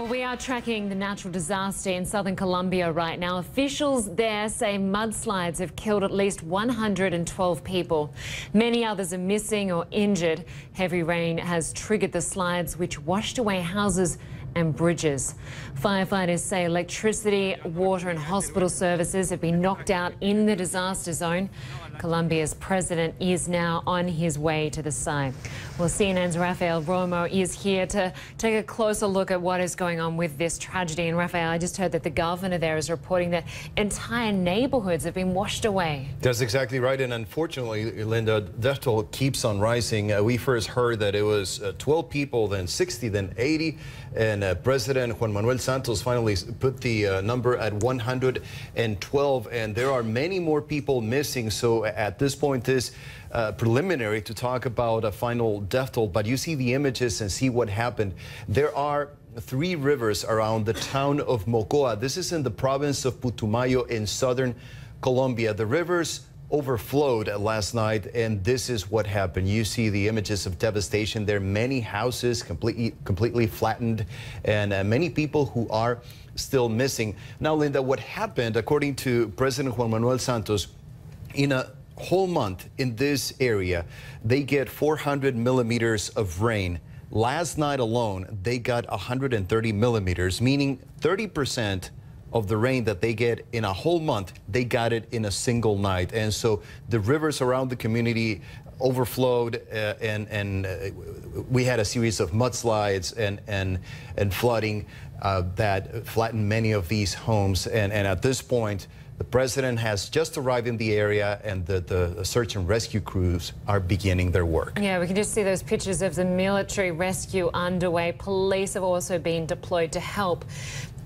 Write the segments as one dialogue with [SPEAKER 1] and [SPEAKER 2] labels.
[SPEAKER 1] Well, we are tracking the natural disaster in southern Colombia right now. Officials there say mudslides have killed at least 112 people. Many others are missing or injured. Heavy rain has triggered the slides, which washed away houses and bridges. Firefighters say electricity, water and hospital services have been knocked out in the disaster zone. Colombia's president is now on his way to the site. Well, CNN's Rafael Romo is here to take a closer look at what is going on with this tragedy. And Rafael, I just heard that the governor there is reporting that entire neighborhoods have been washed away.
[SPEAKER 2] That's exactly right. And unfortunately, Linda, death toll keeps on rising. Uh, we first heard that it was uh, 12 people, then 60, then 80. And uh, President Juan Manuel Santos finally put the uh, number at 112. And there are many more people missing. So at this point, this uh, preliminary to talk about a final death toll, but you see the images and see what happened. There are three rivers around the town of Mocoa. This is in the province of Putumayo in southern Colombia. The rivers overflowed last night, and this is what happened. You see the images of devastation there. Many houses completely, completely flattened, and uh, many people who are still missing. Now, Linda, what happened, according to President Juan Manuel Santos, in a whole month in this area, they get 400 millimeters of rain. Last night alone, they got 130 millimeters, meaning 30% of the rain that they get in a whole month, they got it in a single night. And so the rivers around the community overflowed uh, and, and uh, we had a series of mudslides and, and, and flooding uh, that flattened many of these homes. And, and at this point, the president has just arrived in the area and the, the search and rescue crews are beginning their work.
[SPEAKER 1] Yeah, we can just see those pictures of the military rescue underway. Police have also been deployed to help.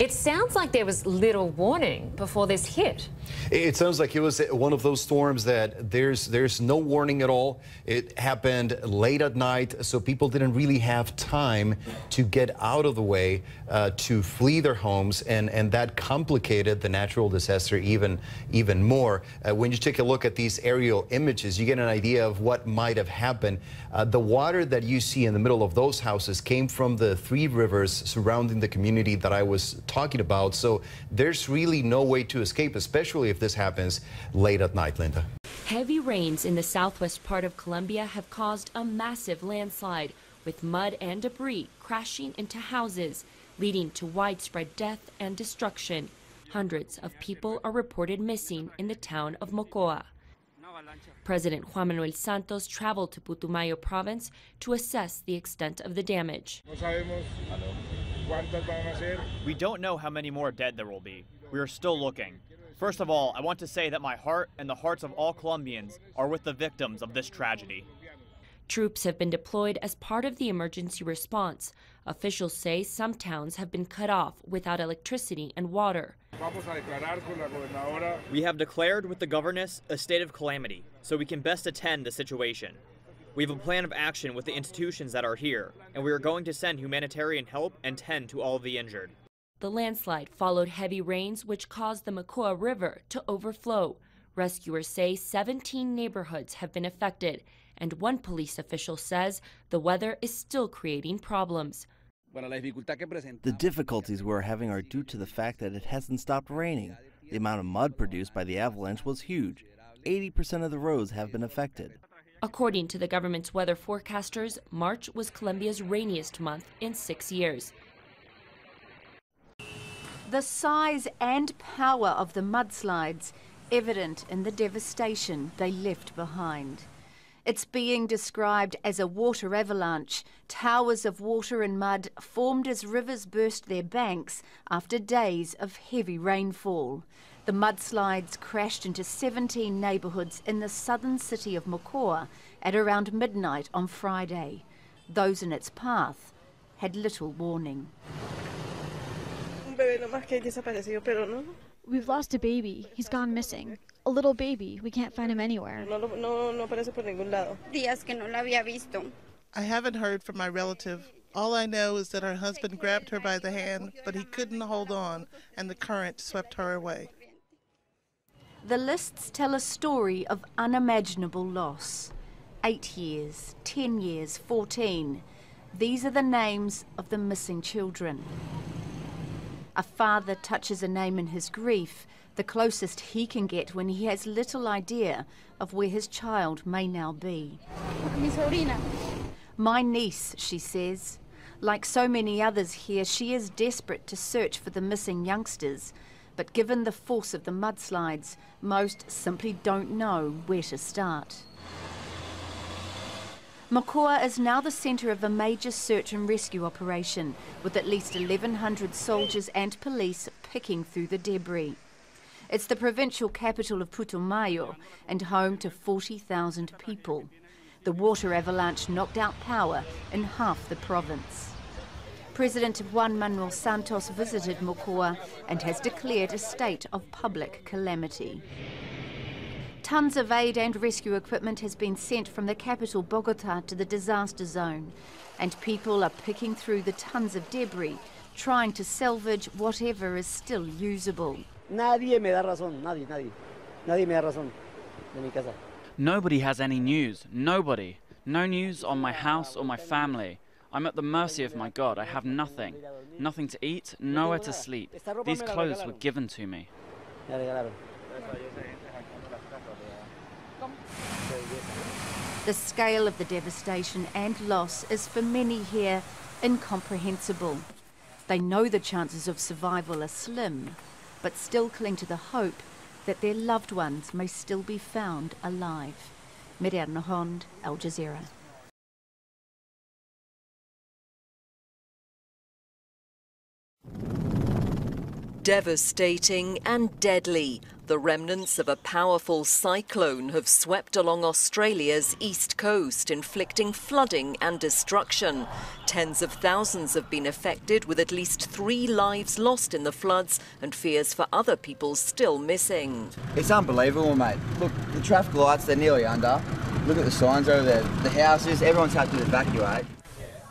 [SPEAKER 1] It sounds like there was little warning before this hit.
[SPEAKER 2] It sounds like it was one of those storms that there's there's no warning at all. It happened late at night, so people didn't really have time to get out of the way uh, to flee their homes, and and that complicated the natural disaster even even more. Uh, when you take a look at these aerial images, you get an idea of what might have happened. Uh, the water that you see in the middle of those houses came from the three rivers surrounding the community that I was talking about. So there's really no way to escape, especially if this happens late at night, Linda.
[SPEAKER 3] Heavy rains in the southwest part of Colombia have caused a massive landslide, with mud and debris crashing into houses, leading to widespread death and destruction. Hundreds of people are reported missing in the town of Mocoa. President Juan Manuel Santos traveled to Putumayo province to assess the extent of the damage.
[SPEAKER 4] We don't know how many more dead there will be. We are still looking. First of all, I want to say that my heart and the hearts of all Colombians are with the victims of this tragedy.
[SPEAKER 3] Troops have been deployed as part of the emergency response. Officials say some towns have been cut off without electricity and water.
[SPEAKER 4] We have declared with the governess a state of calamity so we can best attend the situation. We have a plan of action with the institutions that are here, and we are going to send humanitarian help and tend to all of the injured.
[SPEAKER 3] The landslide followed heavy rains, which caused the Mocoa River to overflow. Rescuers say 17 neighborhoods have been affected, and one police official says the weather is still creating problems.
[SPEAKER 5] The difficulties we're having are due to the fact that it hasn't stopped raining. The amount of mud produced by the avalanche was huge. 80% of the roads have been affected.
[SPEAKER 3] According to the government's weather forecasters, March was Colombia's rainiest month in six years.
[SPEAKER 6] The size and power of the mudslides evident in the devastation they left behind. It's being described as a water avalanche. Towers of water and mud formed as rivers burst their banks after days of heavy rainfall. The mudslides crashed into 17 neighbourhoods in the southern city of Mocoa at around midnight on Friday. Those in its path had little warning.
[SPEAKER 7] We've lost a baby. He's gone missing. A little baby. We can't find him anywhere.
[SPEAKER 8] I haven't heard from my relative. All I know is that her husband grabbed her by the hand, but he couldn't hold on, and the current swept her away.
[SPEAKER 6] The lists tell a story of unimaginable loss. Eight years, ten years, fourteen. These are the names of the missing children. A father touches a name in his grief, the closest he can get when he has little idea of where his child may now be. My niece, she says. Like so many others here, she is desperate to search for the missing youngsters. But given the force of the mudslides, most simply don't know where to start. Mocoa is now the centre of a major search and rescue operation, with at least 1,100 soldiers and police picking through the debris. It's the provincial capital of Putumayo and home to 40,000 people. The water avalanche knocked out power in half the province. President Juan Manuel Santos visited Mocoa and has declared a state of public calamity. Tons of aid and rescue equipment has been sent from the capital Bogota to the disaster zone, and people are picking through the tons of debris, trying to salvage whatever is still usable.
[SPEAKER 9] Nadie me da razón, nadie, nadie. Nadie me da razón de mi casa.
[SPEAKER 10] Nobody has any news. Nobody. No news on my house or my family. I'm at the mercy of my God. I have nothing. Nothing to eat, nowhere to sleep. These clothes were given to me.
[SPEAKER 6] The scale of the devastation and loss is for many here incomprehensible. They know the chances of survival are slim, but still cling to the hope that their loved ones may still be found alive. Miriam Nahond, Al Jazeera.
[SPEAKER 11] Devastating and deadly, the remnants of a powerful cyclone have swept along Australia's east coast, inflicting flooding and destruction. Tens of thousands have been affected, with at least three lives lost in the floods and fears for other people still missing.
[SPEAKER 5] It's unbelievable, mate. Look, the traffic lights, they're nearly under. Look at the signs over there. The houses, everyone's had to evacuate.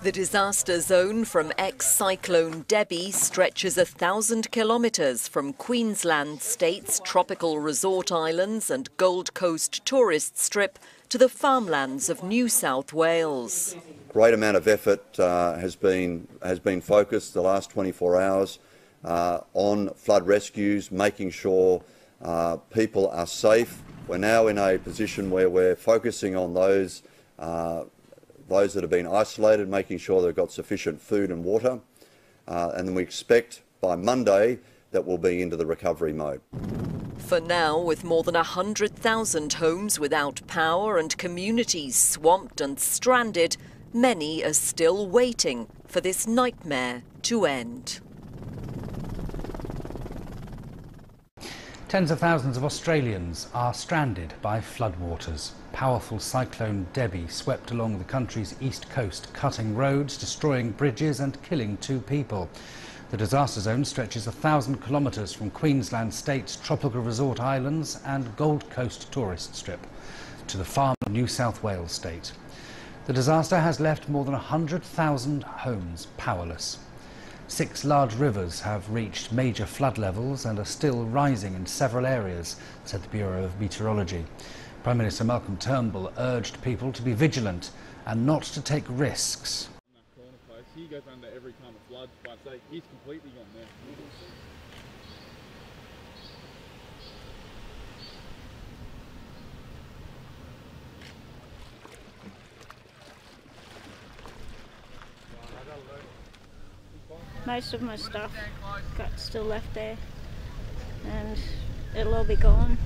[SPEAKER 11] The disaster zone from ex-cyclone Debbie stretches a thousand kilometres from Queensland state's tropical resort islands and Gold Coast tourist strip to the farmlands of New South Wales.
[SPEAKER 12] Great amount of effort uh, has been has been focused the last 24 hours uh, on flood rescues, making sure uh, people are safe. We're now in a position where we're focusing on those uh, those that have been isolated, making sure they've got sufficient food and water. Uh, and then we expect by Monday that we'll be into the recovery mode.
[SPEAKER 11] For now, with more than 100,000 homes without power and communities swamped and stranded, many are still waiting for this nightmare to end.
[SPEAKER 13] Tens of thousands of Australians are stranded by floodwaters. Powerful cyclone Debbie swept along the country's east coast, cutting roads, destroying bridges and killing two people. The disaster zone stretches a thousand kilometres from Queensland State's tropical resort islands and Gold Coast tourist strip to the far New South Wales state. The disaster has left more than 100,000 homes powerless. Six large rivers have reached major flood levels and are still rising in several areas, said the Bureau of Meteorology. Prime Minister Malcolm Turnbull urged people to be vigilant and not to take risks.
[SPEAKER 14] He goes under every time it floods, but he's completely gone there.
[SPEAKER 15] most of my stuff got still left there and it'll all be gone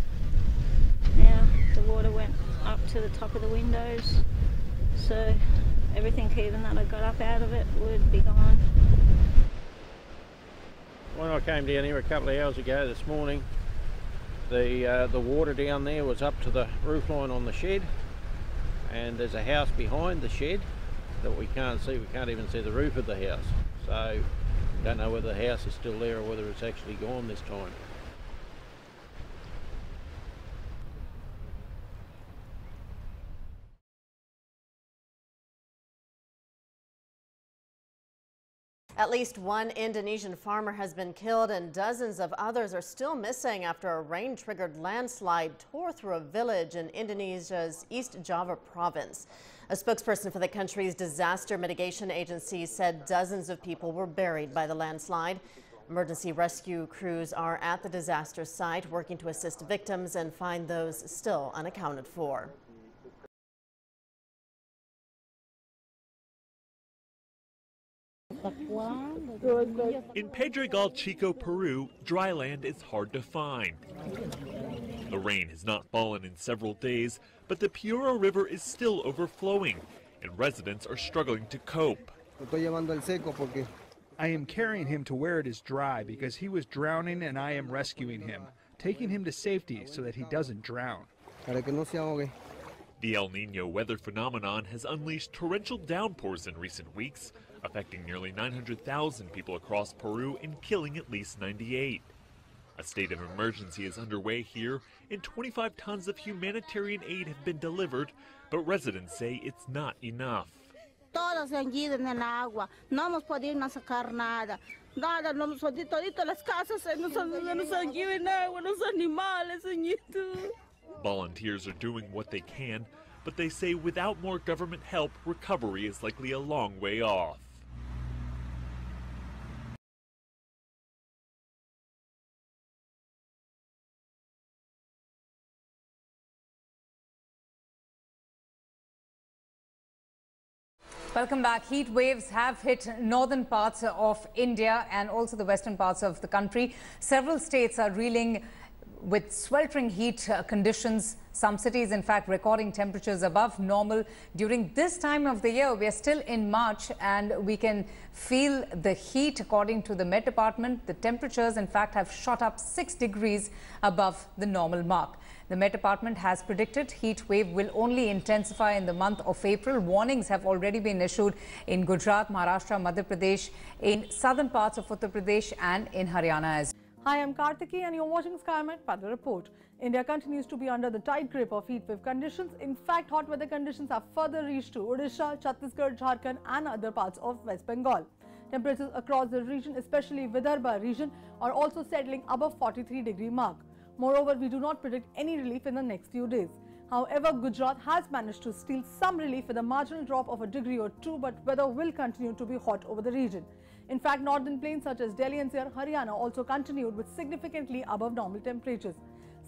[SPEAKER 15] the water went up to the top of the windows. So everything even that I got up out of it would be gone.
[SPEAKER 16] When I came down here a couple of hours ago this morning the uh, the water down there was up to the roof line on the shed and there's a house behind the shed that we can't see we can't even see the roof of the house. So don't know whether the house is still there or whether it's actually gone this time.
[SPEAKER 17] At least one Indonesian farmer has been killed and dozens of others are still missing after a rain-triggered landslide tore through a village in Indonesia's East Java province. A spokesperson for the country's disaster mitigation agency said dozens of people were buried by the landslide.
[SPEAKER 18] Emergency rescue crews are at the disaster site working to assist victims and find those still unaccounted for.
[SPEAKER 19] In Pedregal Chico, Peru, dry land is hard to find. The rain has not fallen in several days, but the Piura River is still overflowing, and residents are struggling to cope.
[SPEAKER 20] I am carrying him to where it is dry because he was drowning and I am rescuing him, taking him to safety so that he doesn't drown.
[SPEAKER 19] The El Nino weather phenomenon has unleashed torrential downpours in recent weeks, affecting nearly 900,000 people across Peru and killing at least 98. A state of emergency is underway here, and 25 tons of humanitarian aid have been delivered, but residents say it's not enough.
[SPEAKER 21] Ido en el agua, no hemos podido sacar nada. Nada, no hemos podido, todito las casas se nos, han- nos han ido en agua, los animales, señorito.
[SPEAKER 19] Volunteers are doing what they can, but they say without more government help, recovery is likely a long way off.
[SPEAKER 22] Welcome back. Heat waves have hit northern parts of India and also the western parts of the country. Several states are reeling with sweltering heat conditions. Some cities, in fact, recording temperatures above normal. During this time of the year, we are still in March and we can feel the heat. According to the Met Department, the temperatures, in fact, have shot up 6 degrees above the normal mark. The Met Department has predicted heat wave will only intensify in the month of April. Warnings have already been issued in Gujarat, Maharashtra, Madhya Pradesh, in southern parts of Uttar Pradesh and in Haryana as well.
[SPEAKER 23] Hi, I'm Kartiki and you're watching SkyMet Weather Report. India continues to be under the tight grip of heat wave conditions. In fact, hot weather conditions have further reached to Odisha, Chhattisgarh, Jharkhand and other parts of West Bengal. Temperatures across the region, especially Vidarbha region, are also settling above 43 degree mark. Moreover, we do not predict any relief in the next few days. However, Gujarat has managed to steal some relief with a marginal drop of a degree or two, but weather will continue to be hot over the region. In fact, northern plains such as Delhi NCR, Haryana also continued with significantly above normal temperatures.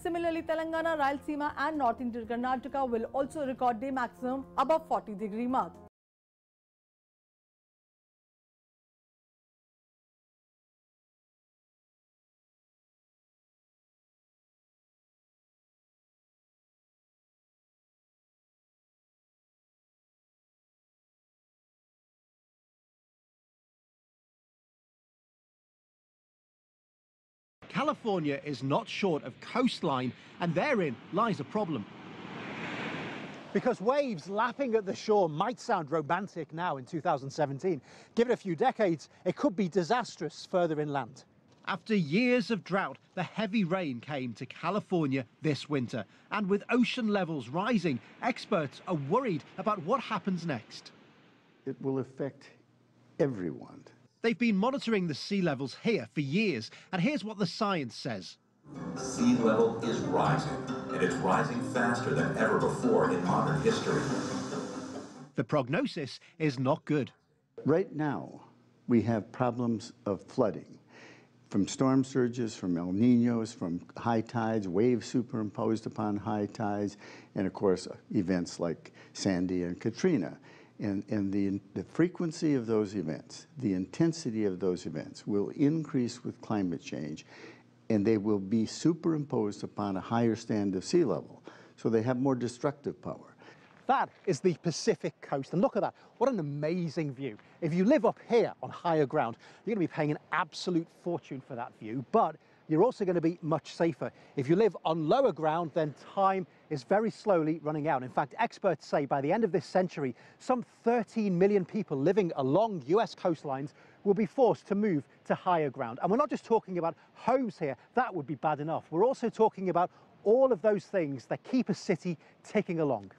[SPEAKER 23] Similarly, Telangana, Rayalaseema and North Interior Karnataka will also record day maximum above 40 degree mark.
[SPEAKER 24] California is not short of coastline, and therein lies a problem.
[SPEAKER 25] Because waves lapping at the shore might sound romantic now in 2017. Give it a few decades, it could be disastrous further inland.
[SPEAKER 24] After years of drought, the heavy rain came to California this winter. And with ocean levels rising, experts are worried about what happens next.
[SPEAKER 26] It will affect everyone.
[SPEAKER 24] They've been monitoring the sea levels here for years, and here's what the science says.
[SPEAKER 27] Sea level is rising, and it's rising faster than ever before in modern history.
[SPEAKER 24] The prognosis is not good.
[SPEAKER 26] Right now, we have problems of flooding from storm surges, from El Ninos, from high tides, waves superimposed upon high tides, and of course, events like Sandy and Katrina. And, and the, the frequency of those events, the intensity of those events will increase with climate change, and they will be superimposed upon a higher stand of sea level. So they have more destructive power.
[SPEAKER 25] That is the Pacific coast, and look at that. What an amazing view. If you live up here on higher ground, you're going to be paying an absolute fortune for that view, but you're also going to be much safer. If you live on lower ground, then time is very slowly running out. In fact, experts say by the end of this century, some 13 million people living along US coastlines will be forced to move to higher ground. And we're not just talking about homes here, that would be bad enough. We're also talking about all of those things that keep a city ticking along.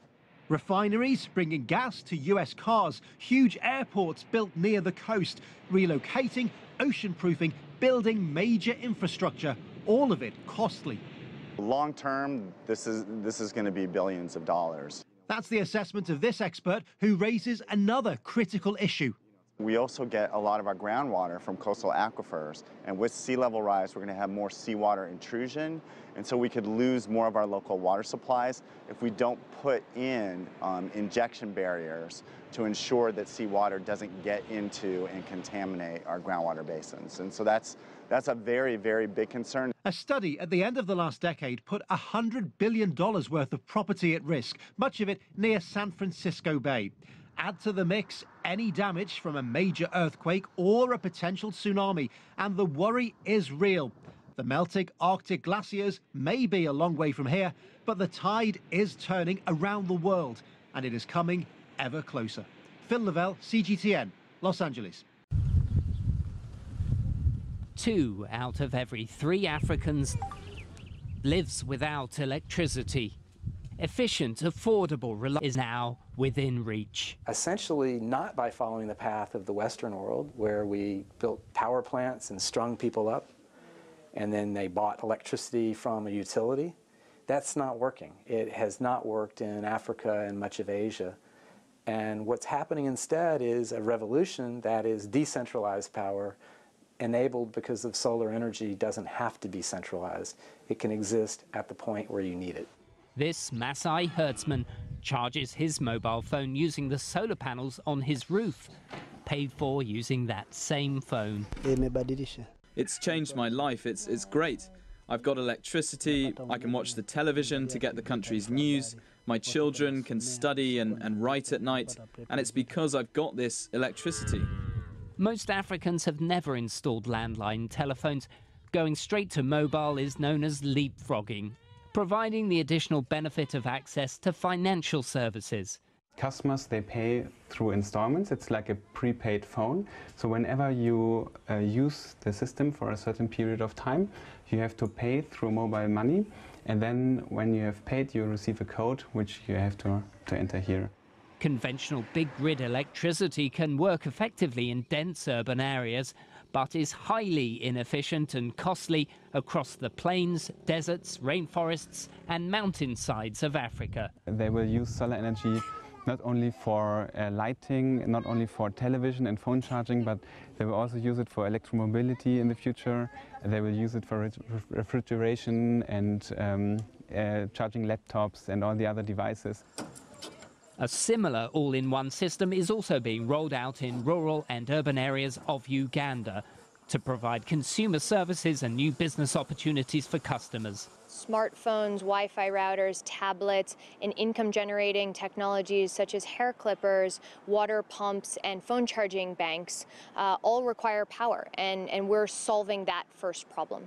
[SPEAKER 24] Refineries bringing gas to US cars, huge airports built near the coast, relocating, ocean proofing, building major infrastructure, all of it costly.
[SPEAKER 17] Long term, this is, this is going to be billions of dollars.
[SPEAKER 24] That's the assessment of this expert who raises another critical issue.
[SPEAKER 17] We also get a lot of our groundwater from coastal aquifers, and with sea level rise, we're going to have more seawater intrusion, and so we could lose more of our local water supplies if we don't put in um, injection barriers to ensure that seawater doesn't get into and contaminate our groundwater basins. And so that's that's a very, very big concern.
[SPEAKER 24] A study at the end of the last decade put $100 billion worth of property at risk, much of it near San Francisco Bay. Add to the mix any damage from a major earthquake or a potential tsunami, and the worry is real. The melting Arctic glaciers may be a long way from here, but the tide is turning around the world, and it is coming ever closer. Phil Lavelle, CGTN, Los Angeles.
[SPEAKER 3] Two out of every three Africans lives without electricity. Efficient, affordable, is now within reach.
[SPEAKER 13] Essentially, not by following the path of the Western world, where we built power plants and strung people up, and then they bought electricity from a utility. That's not working. It has not worked in Africa and much of Asia. And what's happening instead is a revolution that is decentralized power enabled because of solar energy doesn't have to be centralized. It can exist at the point where you need it.
[SPEAKER 3] This Masai herdsman charges his mobile phone using the solar panels on his roof, paid for using that same phone.
[SPEAKER 28] It's changed my life. It's, it's great. I've got electricity, I can watch the television to get the country's news, my children can study and, and write at night, and it's because I've got this electricity.
[SPEAKER 3] Most Africans have never installed landline telephones. Going straight to mobile is known as leapfrogging, providing the additional benefit of access to financial services.
[SPEAKER 29] Customers, they pay through installments. It's like a prepaid phone. So whenever you uh, use the system for a certain period of time, you have to pay through mobile money. And then when you have paid, you receive a code which you have to, to enter here.
[SPEAKER 3] Conventional big grid electricity can work effectively in dense urban areas, but is highly inefficient and costly across the plains, deserts, rainforests and mountainsides of Africa.
[SPEAKER 29] They will use solar energy not only for uh, lighting, not only for television and phone charging, but they will also use it for electromobility in the future. They will use it for refrigeration and um, uh, charging laptops and all the other devices.
[SPEAKER 3] A similar all-in-one system is also being rolled out in rural and urban areas of Uganda to provide consumer services and new business opportunities for customers.
[SPEAKER 8] Smartphones, Wi-Fi routers, tablets, and income-generating technologies such as hair clippers, water pumps, and phone charging banks uh, all require power, and, and we're solving that first problem.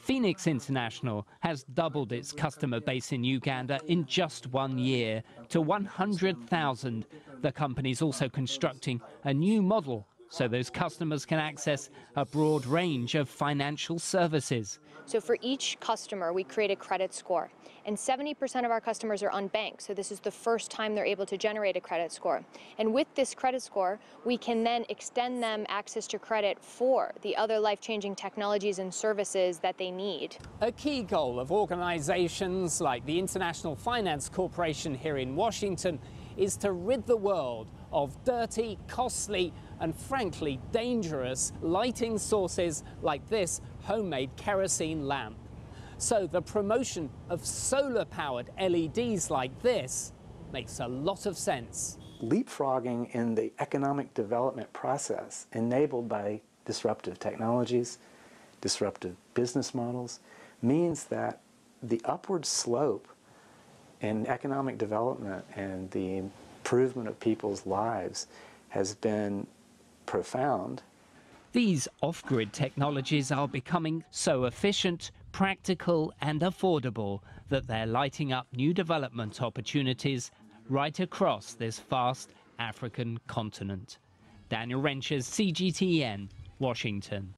[SPEAKER 3] Fenix International has doubled its customer base in Uganda in just one year to 100,000. The company is also constructing a new model so those customers can access a broad range of financial services.
[SPEAKER 8] So for each customer, we create a credit score. And 70% of our customers are unbanked, so this is the first time they're able to generate a credit score. And with this credit score, we can then extend them access to credit for the other life-changing technologies and services that they need.
[SPEAKER 3] A key goal of organizations like the International Finance Corporation here in Washington is to rid the world of dirty, costly, and frankly dangerous lighting sources like this homemade kerosene lamp. So the promotion of solar-powered LEDs like this makes a lot of sense.
[SPEAKER 13] Leapfrogging in the economic development process enabled by disruptive technologies, disruptive business models, means that the upward slope in economic development and the improvement of people's lives has been profound.
[SPEAKER 3] These off-grid technologies are becoming so efficient, practical and affordable that they're lighting up new development opportunities right across this vast African continent. Daniel Ryntjes, CGTN, Washington.